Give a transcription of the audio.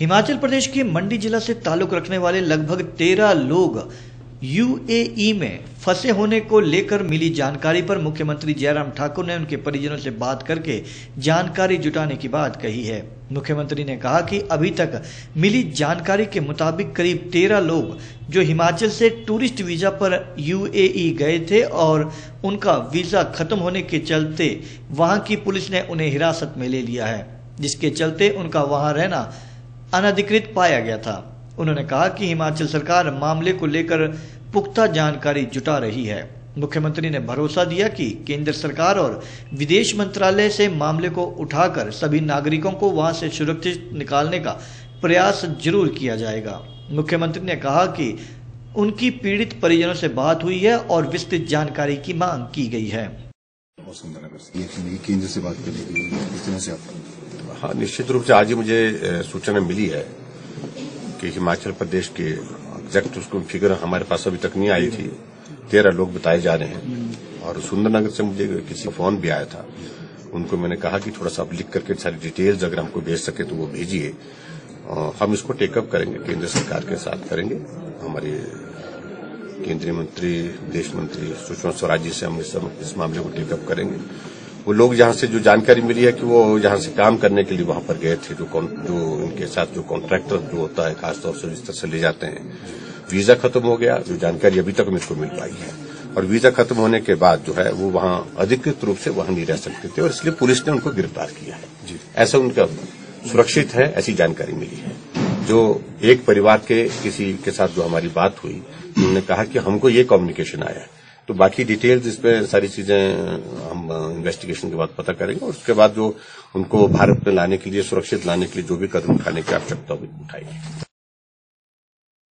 हिमाचल प्रदेश के मंडी जिला से ताल्लुक रखने वाले लगभग तेरह लोग यूएई में फंसे होने को लेकर मिली जानकारी पर मुख्यमंत्री जयराम ठाकुर ने उनके परिजनों से बात करके जानकारी जुटाने की बात कही है। मुख्यमंत्री ने कहा कि अभी तक मिली जानकारी के मुताबिक करीब तेरह लोग जो हिमाचल से टूरिस्ट वीज़ा पर यूएई गए थे और उनका वीज़ा खत्म होने के चलते वहाँ की पुलिस ने उन्हें हिरासत में ले लिया है। जिसके चलते उनका वहाँ रहना अनधिकृत पाया गया था। उन्होंने कहा कि हिमाचल सरकार मामले को लेकर पुख्ता जानकारी जुटा रही है। मुख्यमंत्री ने भरोसा दिया कि केंद्र सरकार और विदेश मंत्रालय से मामले को उठाकर सभी नागरिकों को वहाँ से सुरक्षित निकालने का प्रयास ज़रूर किया जाएगा। मुख्यमंत्री ने कहा कि उनकी पीड़ित परिजनों से बात हुई है और विस्तृत जानकारी की मांग की गई है। केंद्र से बात से आप हाँ निश्चित रूप से आज ही मुझे सूचना मिली है कि हिमाचल प्रदेश के एग्जैक्ट उसको फिगर हमारे पास अभी तक नहीं आई थी। तेरह लोग बताए जा रहे हैं। और सुंदरनगर से मुझे किसी फ़ोन भी आया था। उनको मैंने कहा कि थोड़ा सा आप लिख करके सारी डिटेल्स अगर हमको भेज सके तो वो भेजिए। हम इसको टेकअप करेंगे केंद्र सरकार के साथ करेंगे। हमारे केंद्रीय मंत्री विदेश मंत्री सुषमा स्वराज जी से हम इस, मामले को टेकअप करेंगे। वो लोग जहाँ से जो जानकारी मिली है कि वो जहाँ से काम करने के लिए वहाँ पर गए थे जो जो इनके साथ जो कॉन्ट्रैक्टर जो होता है खासतौर से जिस तरह से ले जाते हैं। वीज़ा खत्म हो गया जो जानकारी अभी तक मुझको मिल पाई है। और वीज़ा खत्म होने के बाद जो है वो वहाँ अधिकृत रूप से वहाँ नहीं रह सकते थे और इसलिए पुलिस ने उनको गिरफ़्तार किया है। ऐसा उनका सुरक्षित है ऐसी जानकारी मिली है। जो एक परिवार के किसी के साथ जो हमारी बात हुई उन्होंने कहा कि हमको ये कम्युनिकेशन आया है। तो बाकी डिटेल्स इस पर सारी चीज़ें हम इन्वेस्टिगेशन के बाद पता करेंगे और उसके बाद जो उनको भारत में लाने के लिए, सुरक्षित लाने के लिए जो भी कदम उठाने की आवश्यकता होगी, उठाएँगे।